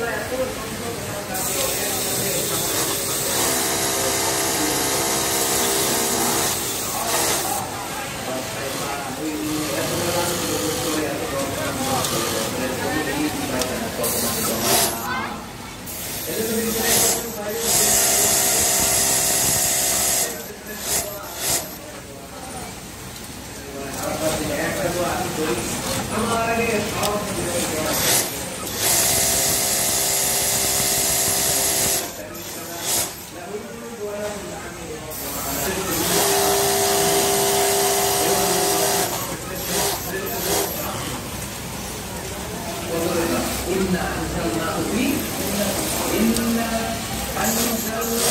Amor. Inna anzalnahu fi Inna anzalnahu